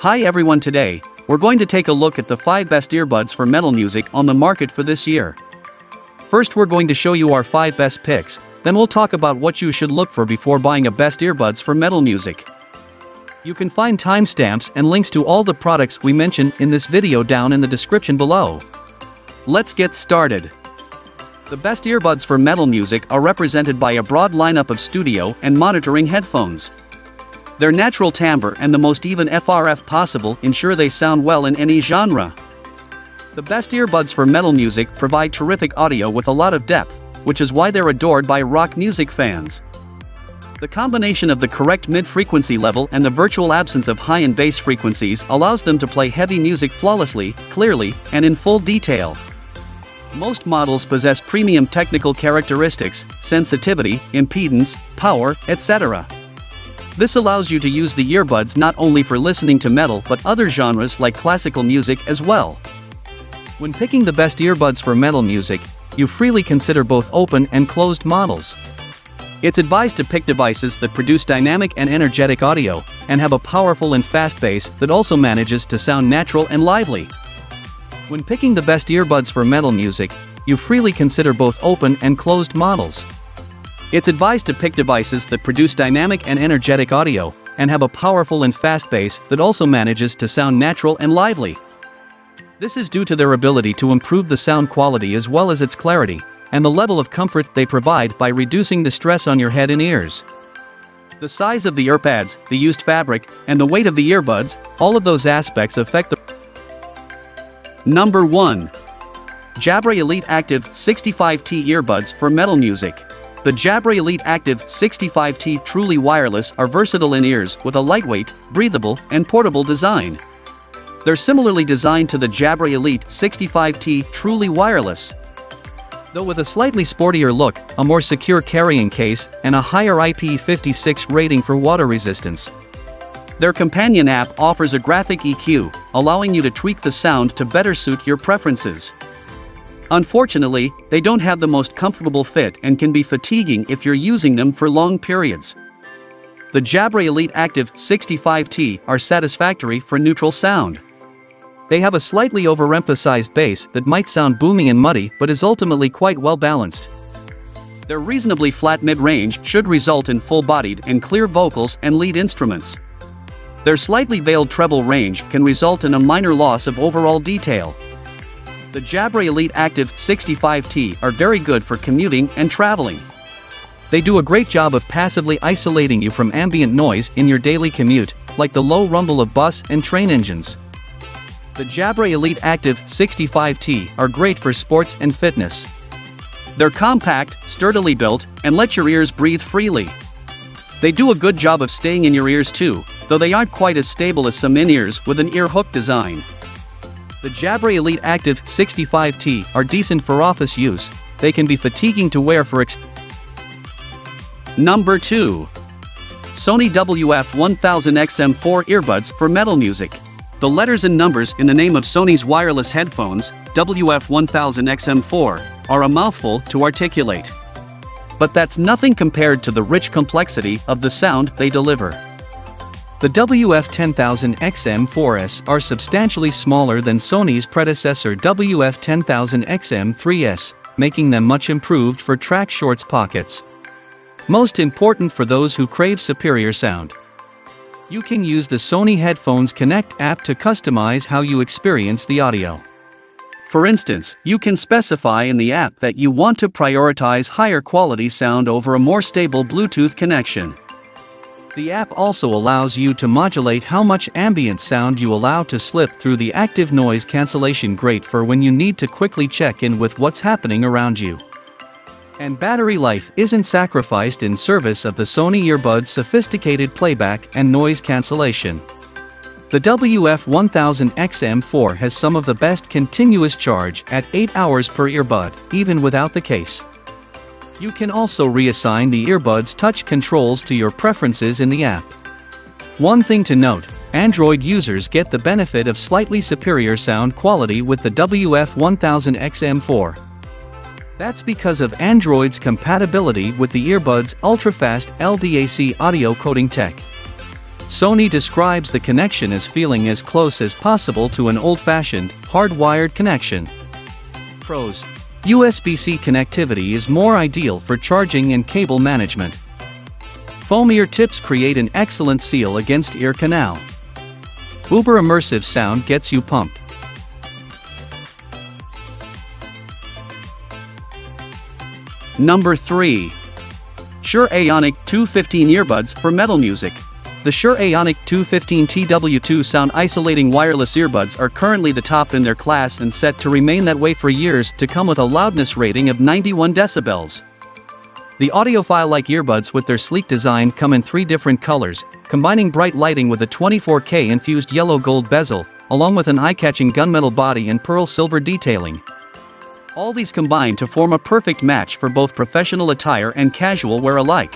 Hi everyone today, we're going to take a look at the 5 best earbuds for metal music on the market for this year. First we're going to show you our 5 best picks, then we'll talk about what you should look for before buying a best earbuds for metal music. You can find timestamps and links to all the products we mention in this video down in the description below. Let's get started. The best earbuds for metal music are represented by a broad lineup of studio and monitoring headphones. Their natural timbre and the most even FRF possible ensure they sound well in any genre. The best earbuds for metal music provide terrific audio with a lot of depth, which is why they're adored by rock music fans. The combination of the correct mid-frequency level and the virtual absence of high and bass frequencies allows them to play heavy music flawlessly, clearly, and in full detail. Most models possess premium technical characteristics, sensitivity, impedance, power, etc. This allows you to use the earbuds not only for listening to metal but other genres like classical music as well. When picking the best earbuds for metal music, you freely consider both open and closed models. It's advised to pick devices that produce dynamic and energetic audio, and have a powerful and fast bass that also manages to sound natural and lively. When picking the best earbuds for metal music, you freely consider both open and closed models. It's advised to pick devices that produce dynamic and energetic audio, and have a powerful and fast bass that also manages to sound natural and lively. This is due to their ability to improve the sound quality as well as its clarity, and the level of comfort they provide by reducing the stress on your head and ears. The size of the earpads, the used fabric, and the weight of the earbuds, all of those aspects affect the Number 1. Jabra Elite Active 65T Earbuds for Metal Music. The Jabra Elite Active 65T truly wireless are versatile in ears with a lightweight, breathable, and portable design. They're similarly designed to the Jabra Elite 65T truly wireless. Though with a slightly sportier look, a more secure carrying case, and a higher IP56 rating for water resistance. Their companion app offers a graphic EQ, allowing you to tweak the sound to better suit your preferences. Unfortunately, they don't have the most comfortable fit and can be fatiguing if you're using them for long periods. The Jabra Elite Active 65T are satisfactory for neutral sound. They have a slightly overemphasized bass that might sound booming and muddy but is ultimately quite well balanced. Their reasonably flat mid-range should result in full-bodied and clear vocals and lead instruments. Their slightly veiled treble range can result in a minor loss of overall detail. The Jabra Elite Active 65T are very good for commuting and traveling. They do a great job of passively isolating you from ambient noise in your daily commute, like the low rumble of bus and train engines. The Jabra Elite Active 65T are great for sports and fitness. They're compact, sturdily built, and let your ears breathe freely. They do a good job of staying in your ears too, though they aren't quite as stable as some in-ears with an ear hook design. The Jabra Elite Active 65T are decent for office use, they can be fatiguing to wear for ex Number 2. Sony WF-1000XM4 Earbuds for Metal Music. The letters and numbers in the name of Sony's wireless headphones, WF-1000XM4, are a mouthful to articulate. But that's nothing compared to the rich complexity of the sound they deliver. The WF-1000XM4S are substantially smaller than Sony's predecessor WF-1000XM3S, making them much improved for track shorts pockets. Most important for those who crave superior sound. You can use the Sony Headphones Connect app to customize how you experience the audio. For instance, you can specify in the app that you want to prioritize higher quality sound over a more stable Bluetooth connection. The app also allows you to modulate how much ambient sound you allow to slip through the active noise cancellation great for when you need to quickly check in with what's happening around you. And battery life isn't sacrificed in service of the Sony earbuds sophisticated playback and noise cancellation. The WF-1000XM4 has some of the best continuous charge at 8 hours per earbud, even without the case. You can also reassign the earbuds touch controls to your preferences in the app. One thing to note, Android users get the benefit of slightly superior sound quality with the WF-1000XM4. That's because of Android's compatibility with the earbud's ultra-fast LDAC audio coding tech. Sony describes the connection as feeling as close as possible to an old-fashioned, hardwired connection. Pros. USB-C connectivity is more ideal for charging and cable management. Foam ear tips create an excellent seal against ear canal. Uber immersive sound gets you pumped. Number 3. Shure AONIC 215 Earbuds for Metal Music. The Shure AONIC 215 TW2 sound isolating wireless earbuds are currently the top in their class and set to remain that way for years to come with a loudness rating of 91 decibels. The audiophile-like earbuds with their sleek design come in three different colors, combining bright lighting with a 24K infused yellow-gold bezel, along with an eye-catching gunmetal body and pearl silver detailing. All these combine to form a perfect match for both professional attire and casual wear alike.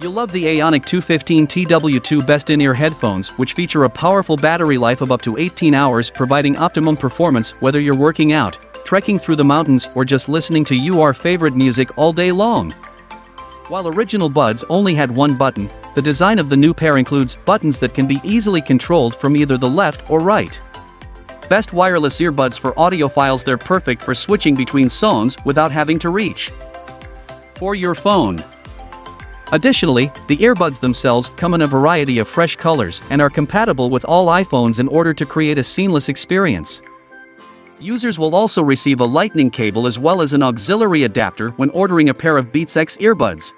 You'll love the AONIC 215 TW2 Best In-Ear headphones which feature a powerful battery life of up to 18 hours providing optimum performance whether you're working out, trekking through the mountains or just listening to your favorite music all day long. While original buds only had one button, the design of the new pair includes buttons that can be easily controlled from either the left or right. Best wireless earbuds for audiophiles they're perfect for switching between songs without having to reach. For your phone. Additionally, the earbuds themselves come in a variety of fresh colors and are compatible with all iPhones in order to create a seamless experience. Users will also receive a lightning cable as well as an auxiliary adapter when ordering a pair of Beats X earbuds.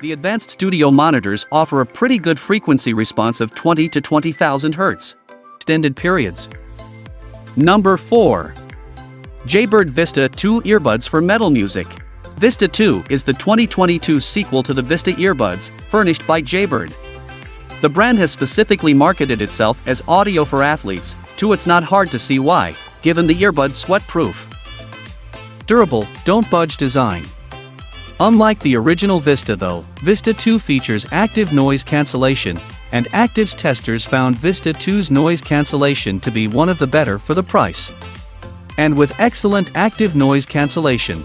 The advanced studio monitors offer a pretty good frequency response of 20 to 20,000 Hz. Extended periods. Number 4. Jaybird Vista 2 Earbuds for Metal Music. Vista 2 is the 2022 sequel to the Vista earbuds, furnished by Jaybird. The brand has specifically marketed itself as audio for athletes, too it's not hard to see why, given the earbuds sweat-proof. Durable, don't budge design. Unlike the original Vista though, Vista 2 features active noise cancellation, and Actives testers found Vista 2's noise cancellation to be one of the better for the price. And with excellent active noise cancellation,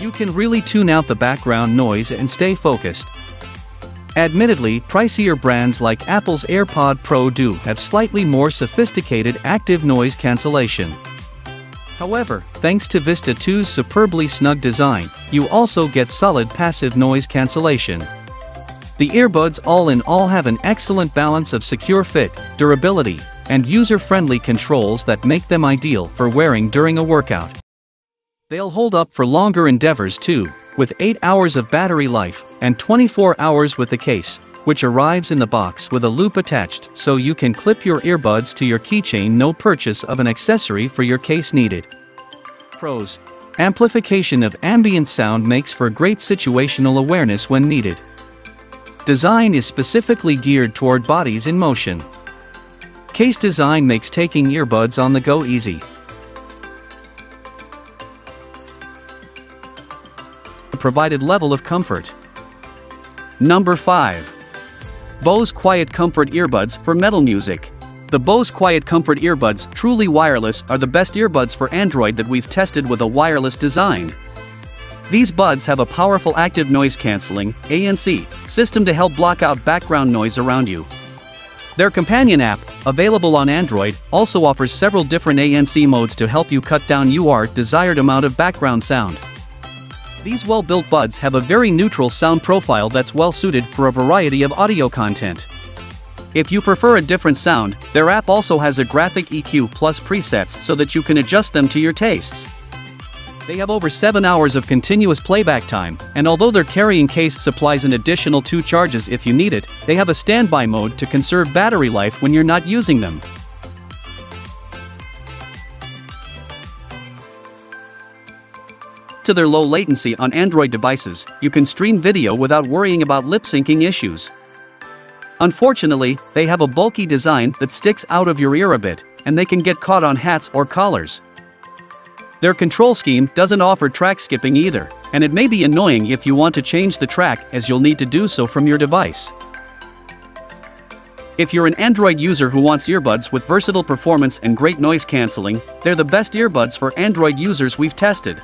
you can really tune out the background noise and stay focused. Admittedly, pricier brands like Apple's AirPod Pro do have slightly more sophisticated active noise cancellation. However, thanks to Vista 2's superbly snug design, you also get solid passive noise cancellation. The earbuds all in all have an excellent balance of secure fit, durability, and user-friendly controls that make them ideal for wearing during a workout. They'll hold up for longer endeavors too, with 8 hours of battery life and 24 hours with the case, which arrives in the box with a loop attached so you can clip your earbuds to your keychain no purchase of an accessory for your case needed. Pros. Amplification of ambient sound makes for great situational awareness when needed. Design is specifically geared toward bodies in motion. Case design makes taking earbuds on the go easy. Provided level of comfort. Number 5. Bose Quiet Comfort Earbuds for Metal Music. The Bose Quiet Comfort Earbuds, truly wireless, are the best earbuds for Android that we've tested with a wireless design. These buds have a powerful active noise cancelling ANC system to help block out background noise around you. Their companion app, available on Android, also offers several different ANC modes to help you cut down your desired amount of background sound. These well-built buds have a very neutral sound profile that's well suited for a variety of audio content. If you prefer a different sound, their app also has a graphic EQ plus presets so that you can adjust them to your tastes. They have over 7 hours of continuous playback time, and although their carrying case supplies an additional 2 charges if you need it, they have a standby mode to conserve battery life when you're not using them. To their low latency on Android devices, you can stream video without worrying about lip syncing issues. Unfortunately, they have a bulky design that sticks out of your ear a bit, and they can get caught on hats or collars. Their control scheme doesn't offer track skipping either, and it may be annoying if you want to change the track as you'll need to do so from your device. If you're an Android user who wants earbuds with versatile performance and great noise cancelling, they're the best earbuds for Android users we've tested.